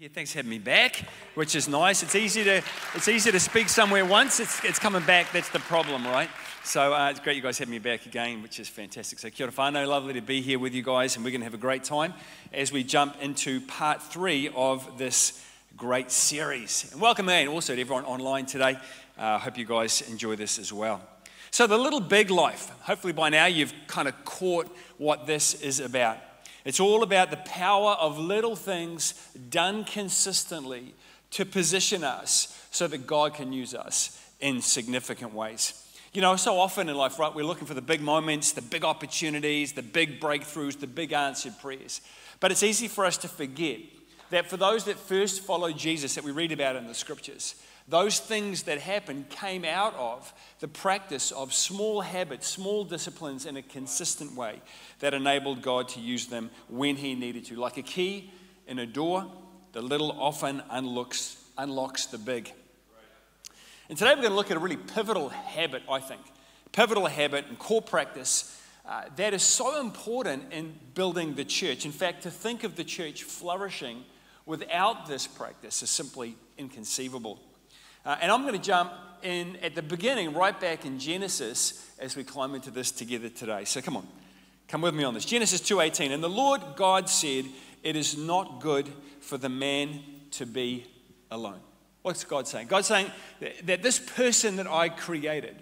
Yeah, thanks for having me back, which is nice. It's easy to it's easy to speak somewhere once. It's, it's coming back. That's the problem, right? So uh, it's great you guys have me back again, which is fantastic. So kia ora whanau, lovely to be here with you guys, and we're going to have a great time as we jump into part three of this great series. And welcome in also to everyone online today. I uh, hope you guys enjoy this as well. So the little big life. Hopefully by now you've kind of caught what this is about. It's all about the power of little things done consistently to position us so that God can use us in significant ways. You know, so often in life, right, we're looking for the big moments, the big opportunities, the big breakthroughs, the big answered prayers. But it's easy for us to forget that for those that first followed Jesus that we read about in the scriptures, those things that happened came out of the practice of small habits, small disciplines in a consistent way that enabled God to use them when He needed to. Like a key in a door, the little often unlocks, unlocks the big. And today we're going to look at a really pivotal habit, I think. Pivotal habit and core practice uh, that is so important in building the church. In fact, to think of the church flourishing without this practice is simply inconceivable. Uh, and I'm going to jump in at the beginning, right back in Genesis, as we climb into this together today. So come on, come with me on this. Genesis 2:18. And the Lord God said, "It is not good for the man to be alone." What's God saying? God's saying that, that this person that I created,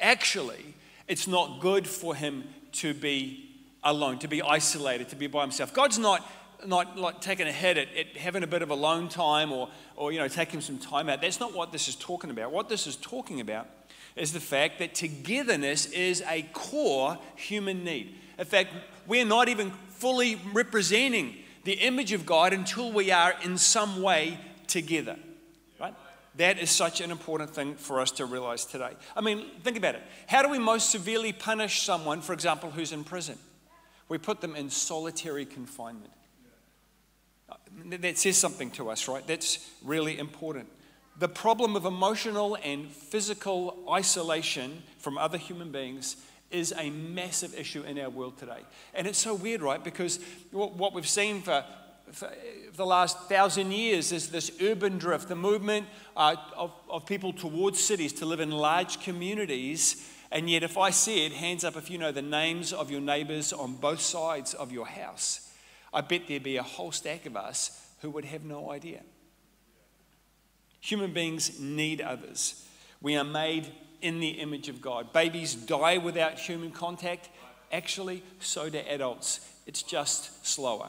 actually, it's not good for him to be alone, to be isolated, to be by himself. God's not not like taking a head at, at, having a bit of alone time or, or you know taking some time out. That's not what this is talking about. What this is talking about is the fact that togetherness is a core human need. In fact, we're not even fully representing the image of God until we are in some way together. Right? That is such an important thing for us to realize today. I mean, think about it. How do we most severely punish someone, for example, who's in prison? We put them in solitary confinement. That says something to us, right? That's really important. The problem of emotional and physical isolation from other human beings is a massive issue in our world today. And it's so weird, right? Because what we've seen for, for the last thousand years is this urban drift, the movement uh, of, of people towards cities to live in large communities. And yet, if I said, hands up if you know the names of your neighbors on both sides of your house, I bet there'd be a whole stack of us who would have no idea. Human beings need others. We are made in the image of God. Babies die without human contact. Actually, so do adults. It's just slower.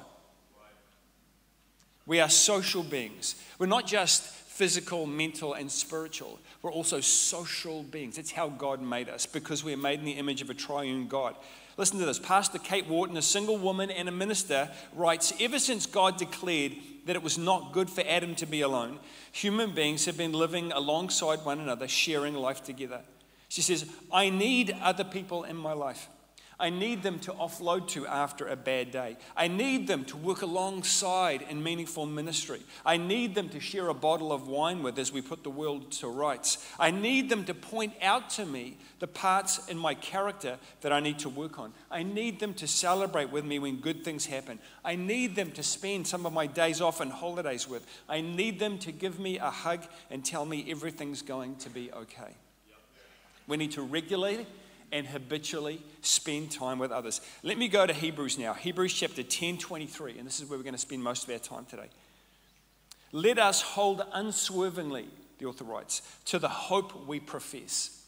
We are social beings. We're not just physical, mental, and spiritual. We're also social beings. That's how God made us because we are made in the image of a triune God. Listen to this. Pastor Kate Wharton, a single woman and a minister, writes Ever since God declared that it was not good for Adam to be alone, human beings have been living alongside one another, sharing life together. She says, I need other people in my life. I need them to offload to after a bad day. I need them to work alongside in meaningful ministry. I need them to share a bottle of wine with as we put the world to rights. I need them to point out to me the parts in my character that I need to work on. I need them to celebrate with me when good things happen. I need them to spend some of my days off and holidays with. I need them to give me a hug and tell me everything's going to be okay. We need to regulate and habitually spend time with others. Let me go to Hebrews now. Hebrews chapter 10 23, and this is where we're going to spend most of our time today. Let us hold unswervingly, the author writes, to the hope we profess.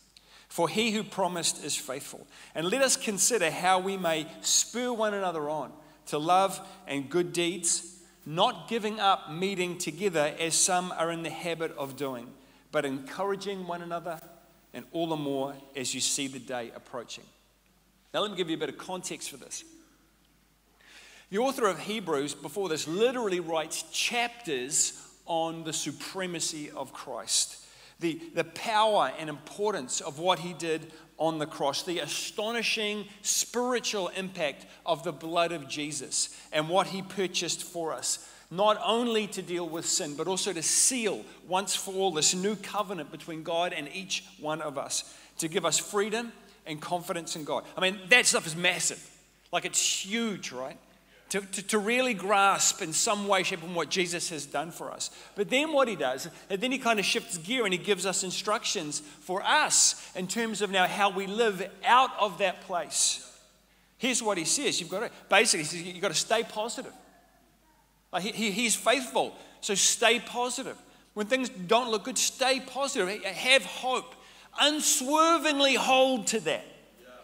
For he who promised is faithful. And let us consider how we may spur one another on to love and good deeds, not giving up meeting together as some are in the habit of doing, but encouraging one another and all the more as you see the day approaching. Now, let me give you a bit of context for this. The author of Hebrews, before this, literally writes chapters on the supremacy of Christ, the, the power and importance of what he did on the cross, the astonishing spiritual impact of the blood of Jesus and what he purchased for us not only to deal with sin, but also to seal once for all this new covenant between God and each one of us, to give us freedom and confidence in God. I mean, that stuff is massive. Like it's huge, right? to, to, to, really grasp in some way, shape, and what Jesus has done for us. But then what he does, and then he kind of shifts gear and he gives us instructions for us in terms of now how we live out of that place. Here's what he says. You've got to basically you've got to stay positive. Like he, he, he's faithful, so stay positive. When things don't look good, stay positive. Have hope. Unswervingly hold to that.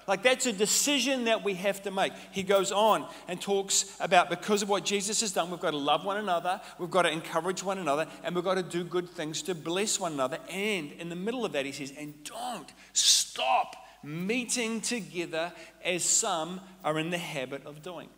Like that's a decision that we have to make. He goes on and talks about because of what Jesus has done, we've got to love one another, we've got to encourage one another, and we've got to do good things to bless one another. And in the middle of that, he says, and don't stop meeting together as some are in the habit of doing.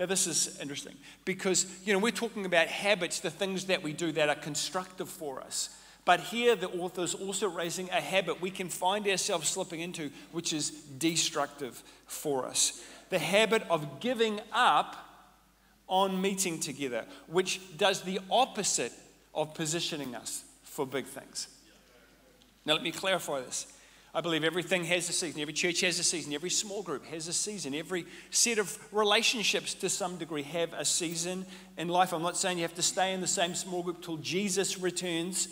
Now, this is interesting because, you know, we're talking about habits, the things that we do that are constructive for us. But here, the author is also raising a habit we can find ourselves slipping into, which is destructive for us. The habit of giving up on meeting together, which does the opposite of positioning us for big things. Now, let me clarify this. I believe everything has a season. Every church has a season. Every small group has a season. Every set of relationships to some degree have a season in life. I'm not saying you have to stay in the same small group till Jesus returns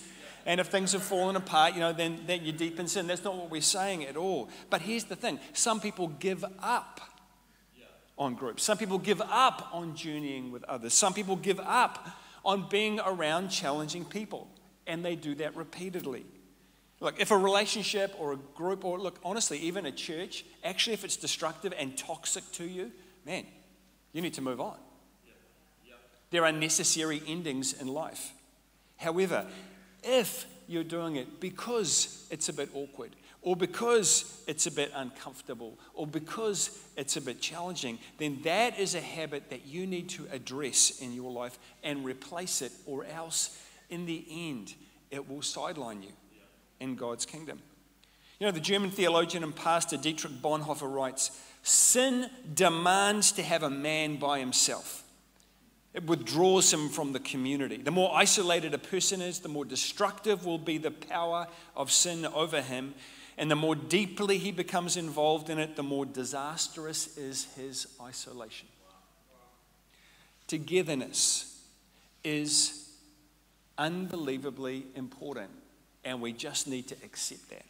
and if things have fallen apart, you know, then, then you're deep in sin. That's not what we're saying at all. But here's the thing some people give up on groups, some people give up on journeying with others, some people give up on being around challenging people, and they do that repeatedly. Look, if a relationship or a group, or look, honestly, even a church, actually, if it's destructive and toxic to you, man, you need to move on. There are necessary endings in life. However, if you're doing it because it's a bit awkward, or because it's a bit uncomfortable, or because it's a bit challenging, then that is a habit that you need to address in your life and replace it, or else in the end, it will sideline you in God's kingdom. You know, the German theologian and pastor Dietrich Bonhoeffer writes Sin demands to have a man by himself. It withdraws him from the community. The more isolated a person is, the more destructive will be the power of sin over him. And the more deeply he becomes involved in it, the more disastrous is his isolation. Togetherness is unbelievably important, and we just need to accept that.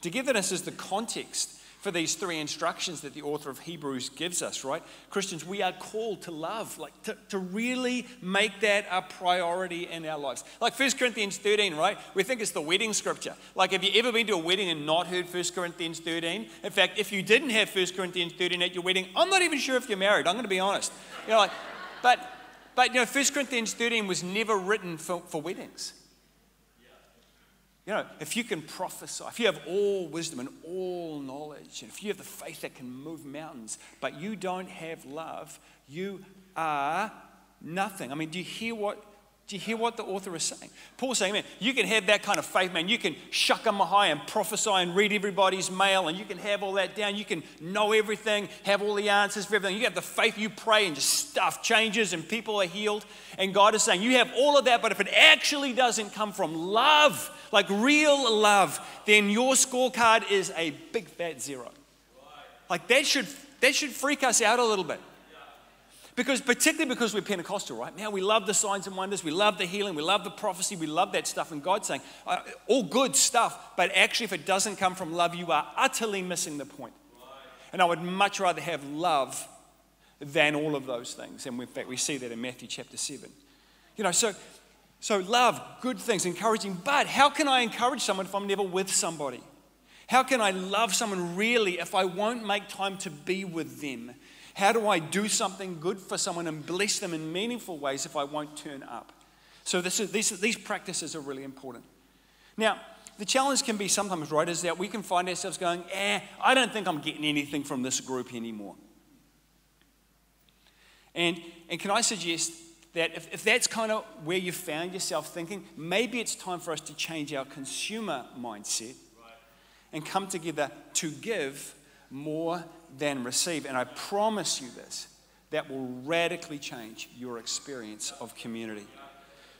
Togetherness is the context for these three instructions that the author of Hebrews gives us, right? Christians, we are called to love, like to, to really make that a priority in our lives. Like 1 Corinthians 13, right? We think it's the wedding scripture. Like, have you ever been to a wedding and not heard 1 Corinthians 13? In fact, if you didn't have 1 Corinthians 13 at your wedding, I'm not even sure if you're married. I'm going to be honest. You know, like, but, but, you know, 1 Corinthians 13 was never written for, for weddings. You know, if you can prophesy, if you have all wisdom and all knowledge, and if you have the faith that can move mountains, but you don't have love, you are nothing. I mean, do you hear what do you hear what the author is saying? Paul's saying, man, you can have that kind of faith, man. You can shuck them high and prophesy and read everybody's mail, and you can have all that down. You can know everything, have all the answers for everything. You have the faith, you pray, and just stuff changes and people are healed. And God is saying, you have all of that, but if it actually doesn't come from love, like real love, then your scorecard is a big fat zero. Like that should, that should freak us out a little bit. Because, particularly because we're Pentecostal, right? Now we love the signs and wonders, we love the healing, we love the prophecy, we love that stuff. And God's saying, uh, all good stuff, but actually, if it doesn't come from love, you are utterly missing the point. And I would much rather have love than all of those things. And in fact, we see that in Matthew chapter 7. You know, so, so love, good things, encouraging. But how can I encourage someone if I'm never with somebody? How can I love someone really if I won't make time to be with them? How do I do something good for someone and bless them in meaningful ways if I won't turn up? So this is, these, these practices are really important. Now, the challenge can be sometimes, right, is that we can find ourselves going, eh, I don't think I'm getting anything from this group anymore. And, and can I suggest that if, if that's kind of where you found yourself thinking, maybe it's time for us to change our consumer mindset and come together to give more than receive. And I promise you this that will radically change your experience of community.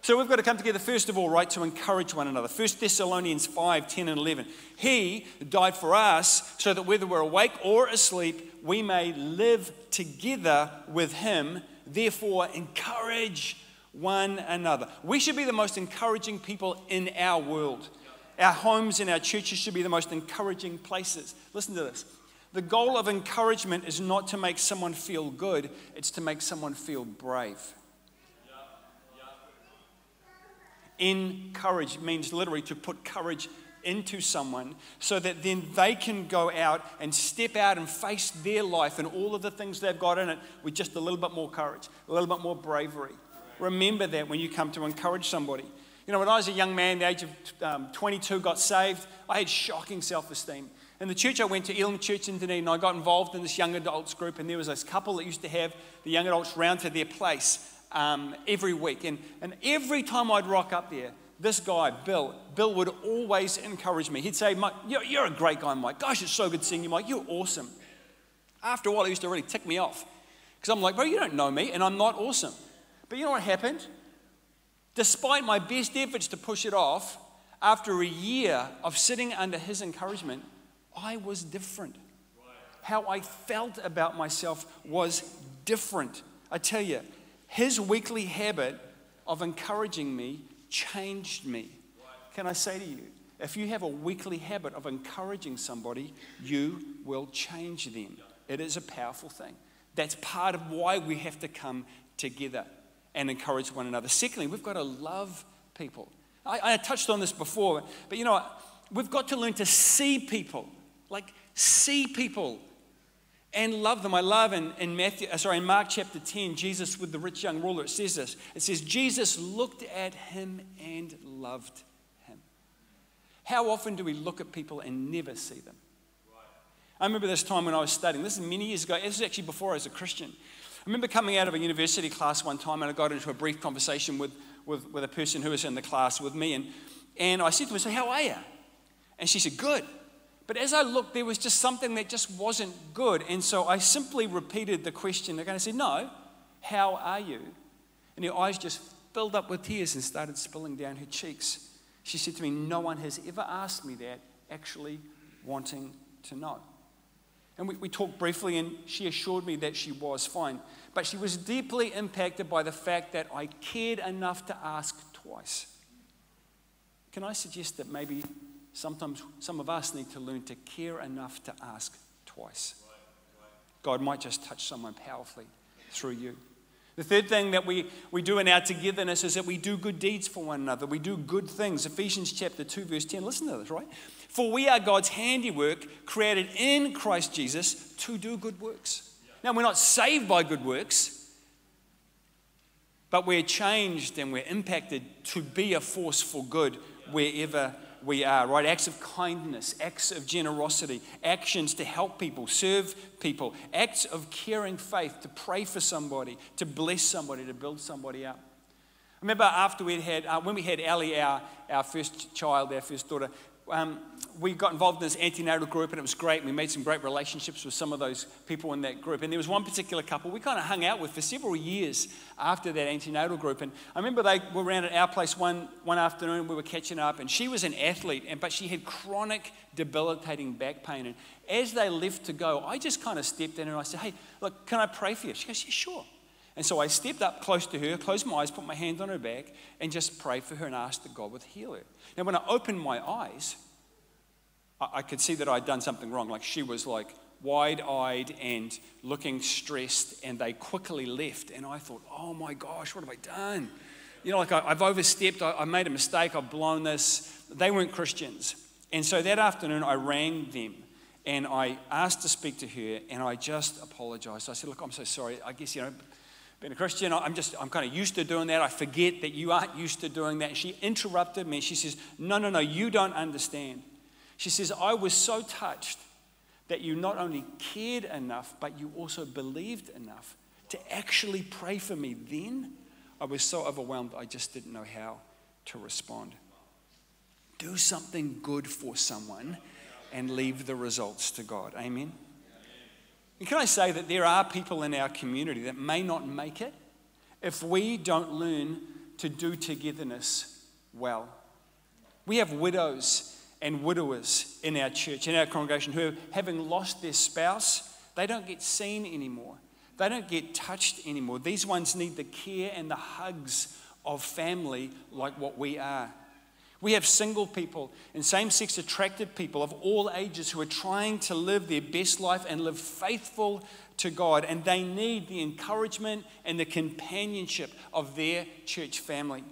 So we've got to come together, first of all, right, to encourage one another. 1 Thessalonians 5 10 and 11. He died for us so that whether we're awake or asleep, we may live together with him. Therefore, encourage one another. We should be the most encouraging people in our world. Our homes and our churches should be the most encouraging places. Listen to this. The goal of encouragement is not to make someone feel good, it's to make someone feel brave. Encourage means literally to put courage into someone so that then they can go out and step out and face their life and all of the things they've got in it with just a little bit more courage, a little bit more bravery. Remember that when you come to encourage somebody. You know, when I was a young man, the age of um, 22, got saved, I had shocking self esteem. In the church I went to, Elim Church in Dunedin, I got involved in this young adults group, and there was this couple that used to have the young adults round to their place um, every week. And, and every time I'd rock up there, this guy, Bill, Bill would always encourage me. He'd say, Mike, you're, you're a great guy, Mike. Gosh, it's so good seeing you, Mike. You're awesome. After a while, it used to really tick me off. Because I'm like, bro, you don't know me, and I'm not awesome. But you know what happened? Despite my best efforts to push it off, after a year of sitting under his encouragement, I was different. How I felt about myself was different. I tell you, his weekly habit of encouraging me changed me. Can I say to you, if you have a weekly habit of encouraging somebody, you will change them. It is a powerful thing. That's part of why we have to come together and encourage one another. Secondly, we've got to love people. I, I touched on this before, but you know, we've got to learn to see people, like see people and love them. I love in, in Matthew, uh, sorry, in Mark chapter 10, Jesus with the rich young ruler, it says this. It says, Jesus looked at him and loved him. How often do we look at people and never see them? I remember this time when I was studying. This is many years ago. This is actually before I was a Christian. I remember coming out of a university class one time and I got into a brief conversation with, with, with a person who was in the class with me. And, and I said to her, so how are you? And she said, good. But as I looked, there was just something that just wasn't good. And so I simply repeated the question again. I said, No, how are you? And her eyes just filled up with tears and started spilling down her cheeks. She said to me, No one has ever asked me that, actually wanting to know. And we, we talked briefly, and she assured me that she was fine. But she was deeply impacted by the fact that I cared enough to ask twice. Can I suggest that maybe sometimes some of us need to learn to care enough to ask twice. God might just touch someone powerfully through you. The third thing that we, we do in our togetherness is that we do good deeds for one another. We do good things. Ephesians chapter 2, verse 10. Listen to this, right? For we are God's handiwork, created in Christ Jesus to do good works. Now, we're not saved by good works, but we're changed and we're impacted to be a force for good wherever we are, right? Acts of kindness, acts of generosity, actions to help people, serve people, acts of caring faith, to pray for somebody, to bless somebody, to build somebody up. I remember after we had, uh, when we had Ellie, our, our first child, our first daughter, um, we got involved in this antenatal group and it was great. We made some great relationships with some of those people in that group. And there was one particular couple we kind of hung out with for several years after that antenatal group. And I remember they were around at our place one, one afternoon, we were catching up, and she was an athlete, and, but she had chronic, debilitating back pain. And as they left to go, I just kind of stepped in and I said, Hey, look, can I pray for you? She goes, Yeah, sure. And so I stepped up close to her, closed my eyes, put my hand on her back, and just prayed for her and asked that God would heal her. Now, when I opened my eyes, I, I could see that I'd done something wrong. Like she was like wide eyed and looking stressed, and they quickly left. And I thought, oh my gosh, what have I done? You know, like I, have overstepped, I, I made a mistake, I've blown this. They weren't Christians. And so that afternoon, I rang them and I asked to speak to her, and I just apologized. I said, Look, I'm so sorry. I guess, you know, being a Christian, I'm just, I'm kind of used to doing that. I forget that you aren't used to doing that. And she interrupted me. She says, No, no, no, you don't understand. She says, I was so touched that you not only cared enough, but you also believed enough to actually pray for me. Then I was so overwhelmed, I just didn't know how to respond. Do something good for someone and leave the results to God. Amen. And can I say that there are people in our community that may not make it if we don't learn to do togetherness well? We have widows and widowers in our church, in our congregation, who, having lost their spouse, They don't get seen anymore. They don't get touched anymore. These ones need the care and the hugs of family like what we are. We have single people and same sex attracted people of all ages who are trying to live their best life and live faithful to God, and they need the encouragement and the companionship of their church family.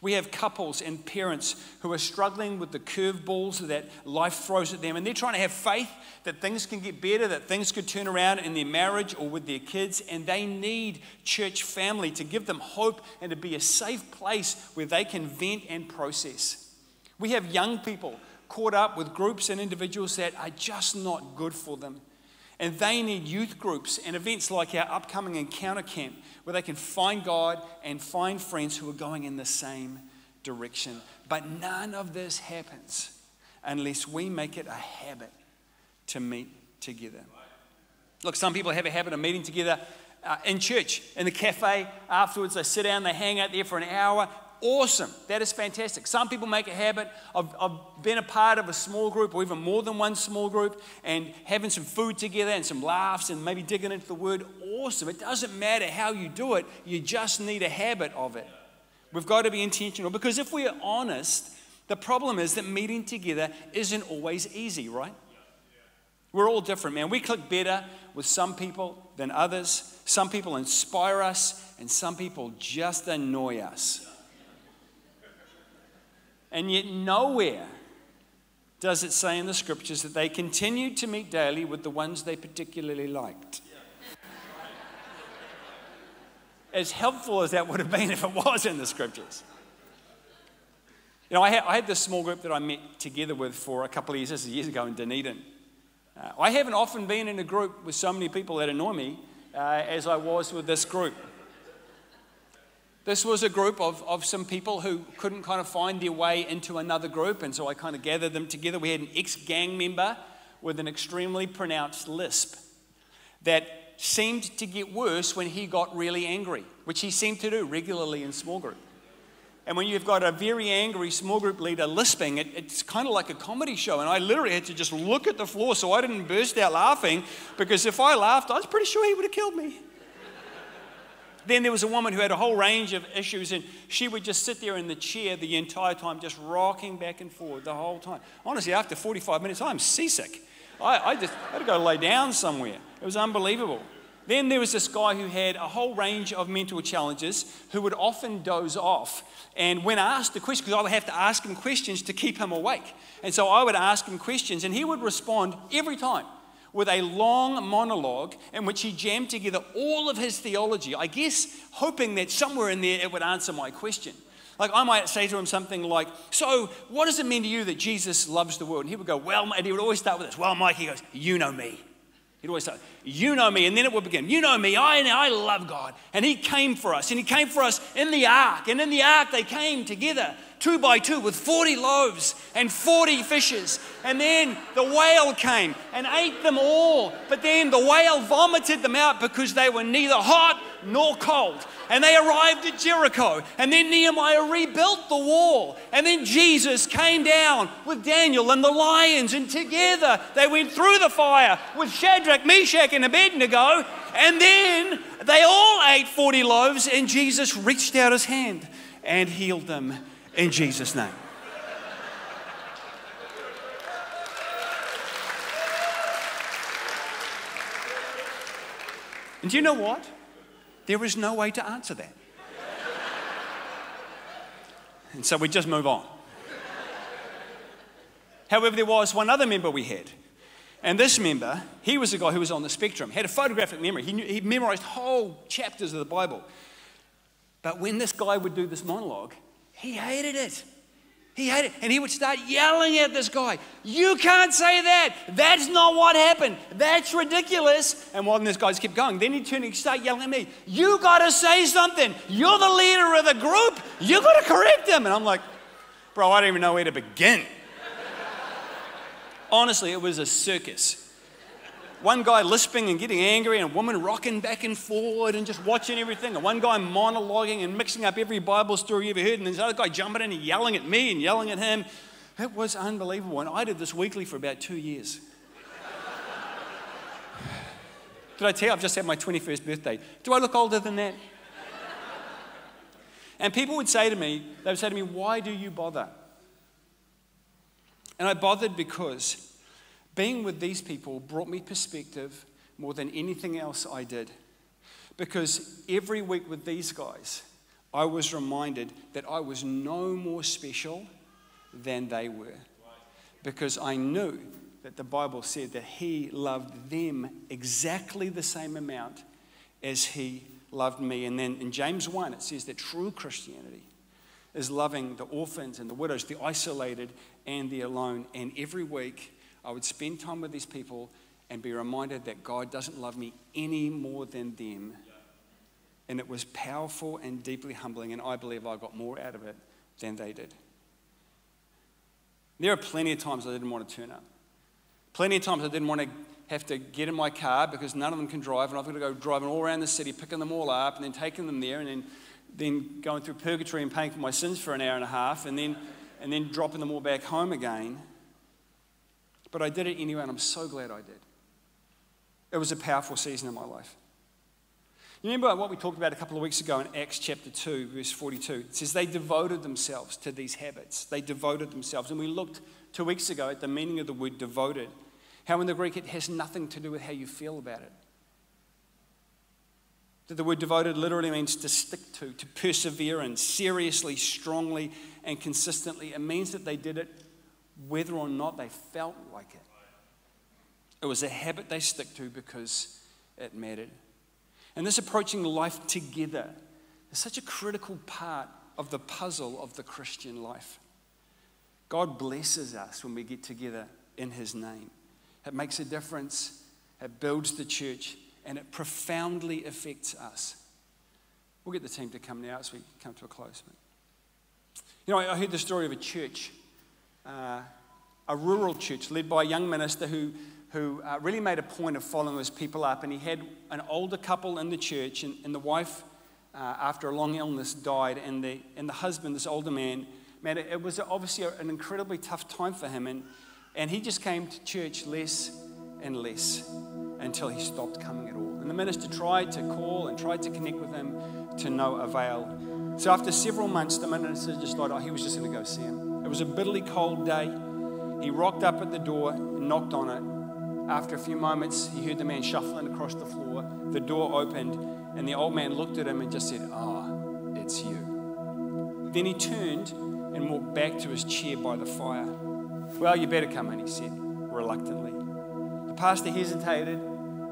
We have couples and parents who are struggling with the curveballs that life throws at them, and they're trying to have faith that things can get better, that things could turn around in their marriage or with their kids, and they need church family to give them hope and to be a safe place where they can vent and process. We have young people caught up with groups and individuals that are just not good for them. And they need youth groups and events like our upcoming Encounter Camp where they can find God and find friends who are going in the same direction. But none of this happens unless we make it a habit to meet together. Look, some people have a habit of meeting together uh, in church, in the cafe. Afterwards, they sit down, they hang out there for an hour, awesome. That is fantastic. Some people make a habit of, of being a part of a small group or even more than one small group and having some food together and some laughs and maybe digging into the word. Awesome. It doesn't matter how you do it, you just need a habit of it. We've got to be intentional because if we're honest, the problem is that meeting together isn't always easy, right? We're all different, man. We click better with some people than others. Some people inspire us, and some people just annoy us. And yet, nowhere does it say in the scriptures that they continued to meet daily with the ones they particularly liked. As helpful as that would have been if it was in the scriptures. You know, I had, I had this small group that I met together with for a couple of years, this is years ago in Dunedin. Uh, I haven't often been in a group with so many people that annoy me uh, as I was with this group. This was a group of, of some people who couldn't kind of find their way into another group, and so I kind of gathered them together. We had an ex gang member with an extremely pronounced lisp that seemed to get worse when he got really angry, which he seemed to do regularly in small group. And when you've got a very angry small group leader lisping, it, it's kind of like a comedy show. And I literally had to just look at the floor so I didn't burst out laughing because if I laughed, I was pretty sure he would have killed me. Then there was a woman who had a whole range of issues, and she would just sit there in the chair the entire time, just rocking back and forward the whole time. Honestly, after 45 minutes, I'm seasick. I, I just had to go lay down somewhere. It was unbelievable. Then there was this guy who had a whole range of mental challenges who would often doze off. And when asked the question, because I would have to ask him questions to keep him awake. And so I would ask him questions, and he would respond every time with a long monologue in which he jammed together all of his theology, I guess hoping that somewhere in there it would answer my question. Like I might say to him something like, So, what does it mean to you that Jesus loves the world? And he would go, Well, and he would always start with this, Well, Mike, he goes, You know me. He'd always say, You know me. And then it would begin, You know me. I, I love God. And He came for us. And He came for us in the ark. And in the ark, they came together two by two with 40 loaves and 40 fishes. And then the whale came and ate them all. But then the whale vomited them out because they were neither hot nor cold. And they arrived at Jericho. And then Nehemiah rebuilt the wall. And then Jesus came down with Daniel and the lions. And together they went through the fire with Shadrach, Meshach, Abednego. And then they all ate 40 loaves. And Jesus reached out his hand and healed them in Jesus' name. And do you know what? There is no way to answer that. And so we just move on. However, there was one other member we had. And this member, he was a guy who was on the spectrum, had a photographic memory. He, knew, he memorized whole chapters of the Bible. But when this guy would do this monologue, he hated it. He hated it. And he would start yelling at this guy, You can't say that. That's not what happened. That's ridiculous. And while this guy just kept going, then he'd turn and start yelling at me, You got to say something. You're the leader of the group. You got to correct him. And I'm like, Bro, I don't even know where to begin. Honestly, it was a circus one guy lisping and getting angry, and a woman rocking back and forward and just watching everything, and one guy monologuing and mixing up every Bible story you ever heard, and this other guy jumping in and yelling at me and yelling at him. It was unbelievable. And I did this weekly for about two years. Did I tell you I've just had my 21st birthday? Do I look older than that? and people would say to me, they would say to me, Why do you bother? And I bothered because being with these people brought me perspective more than anything else I did. Because every week with these guys, I was reminded that I was no more special than they were. Because I knew that the Bible said that He loved them exactly the same amount as He loved me. And then in James 1, it says that true Christianity is loving the orphans and the widows, the isolated and the alone. And every week, I would spend time with these people and be reminded that God doesn't love me any more than them. And it was powerful and deeply humbling, and I believe I got more out of it than they did. There are plenty of times I didn't want to turn up. Plenty of times I didn't want to have to get in my car because none of them can drive, and I've got to go driving all around the city, picking them all up, and then taking them there, and then, then going through purgatory and paying for my sins for an hour and a half, and then, and then dropping them all back home again. But I did it anyway, and I'm so glad I did. It was a powerful season in my life. You remember what we talked about a couple of weeks ago in Acts chapter 2, verse 42? It says they devoted themselves to these habits. They devoted themselves. And we looked two weeks ago at the meaning of the word devoted. How in the Greek it has nothing to do with how you feel about it. That the word devoted literally means to stick to, to persevere in, seriously, strongly, and consistently. It means that they did it whether or not they felt like it. It was a habit they stick to because it mattered. And this approaching life together is such a critical part of the puzzle of the Christian life. God blesses us when we get together in His name. It makes a difference, it builds the church, and it profoundly affects us. We'll get the team to come now as we come to a close. You know, I heard the story of a church, uh, a rural church led by a young minister who who uh, really made a point of following his people up. And he had an older couple in the church, and, and the wife, uh, after a long illness, died. And the, and the husband, this older man, man, it, it was obviously an incredibly tough time for him. And, and he just came to church less and less until he stopped coming at all. And the minister tried to call and tried to connect with him to no avail. So after several months, the minister just thought, oh, he was just going to go see him. It was a bitterly cold day. He rocked up at the door and knocked on it. After a few moments, he heard the man shuffling across the floor. The door opened, and the old man looked at him and just said, Ah, oh, it's you. Then he turned and walked back to his chair by the fire. Well, you better come in, he said, reluctantly. The pastor hesitated,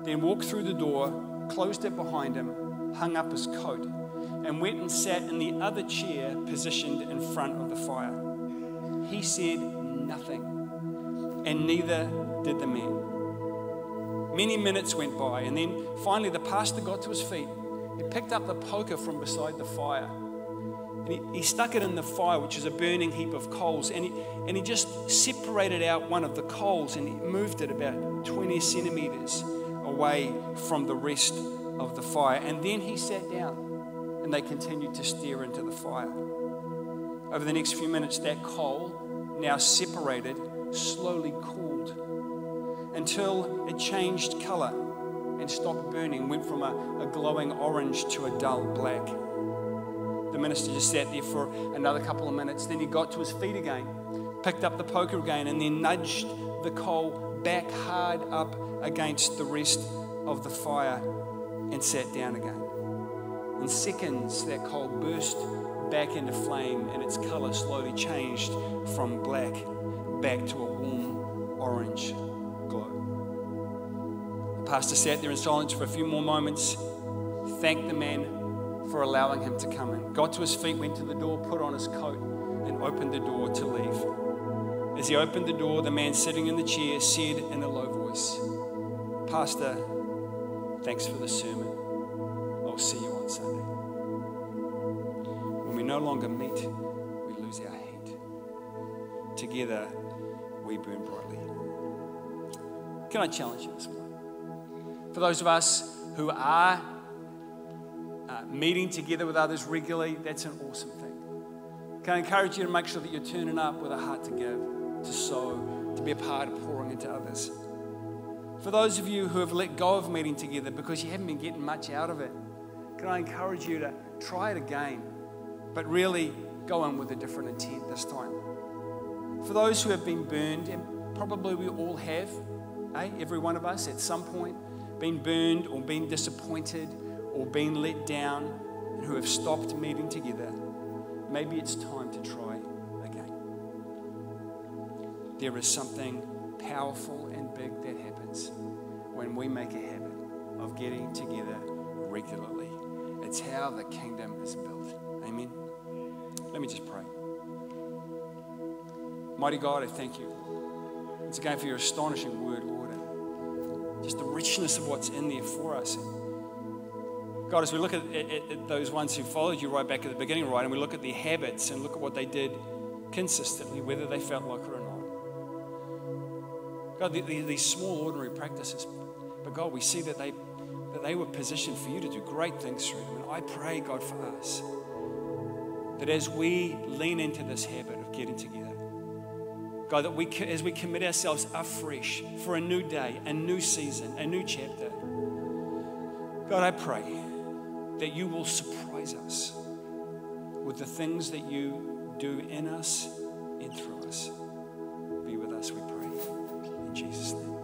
then walked through the door, closed it behind him, hung up his coat, and went and sat in the other chair positioned in front of the fire. He said nothing, and neither did the man. Many minutes went by, and then finally the pastor got to his feet. He picked up the poker from beside the fire. And he, he stuck it in the fire, which is a burning heap of coals. And he, and he just separated out one of the coals and he moved it about 20 centimeters away from the rest of the fire. And then he sat down and they continued to stare into the fire. Over the next few minutes, that coal, now separated, slowly cooled until it changed color and stopped burning, went from a, a glowing orange to a dull black. The minister just sat there for another couple of minutes. Then he got to his feet again, picked up the poker again, and then nudged the coal back hard up against the rest of the fire and sat down again. In seconds, that coal burst back into flame and its color slowly changed from black back to a warm orange glow. The pastor sat there in silence for a few more moments, thanked the man for allowing him to come in. Got to his feet, went to the door, put on his coat, and opened the door to leave. As he opened the door, the man sitting in the chair said in a low voice, Pastor, thanks for the sermon. I'll see you on Sunday. When we no longer meet, we lose our heat. Together, we burn brightly. Can I challenge you this morning? For those of us who are uh, meeting together with others regularly, that's an awesome thing. Can I encourage you to make sure that you're turning up with a heart to give, to sow, to be a part of pouring into others? For those of you who have let go of meeting together because you haven't been getting much out of it, can I encourage you to try it again, but really go in with a different intent this time? For those who have been burned, and probably we all have, eh? every one of us at some point, been burned or been disappointed or been let down, and who have stopped meeting together, maybe it's time to try. There is something powerful and big that happens when we make a habit of getting together regularly. It's how the kingdom is built. Amen. Let me just pray. Mighty God, I thank you once again for your astonishing word, Lord, and just the richness of what's in there for us. God, as we look at, at, at, those ones who followed you right back at the beginning, right, and we look at their habits and look at what they did consistently, whether they felt like. God, the, the, these small, ordinary practices, but God, we see that they, that they were positioned for you to do great things through them. And I pray, God, for us, that as we lean into this habit of getting together, God, that we, as we commit ourselves afresh for a new day, a new season, a new chapter, God, I pray that you will surprise us with the things that you do in us and through us. Jesus' name.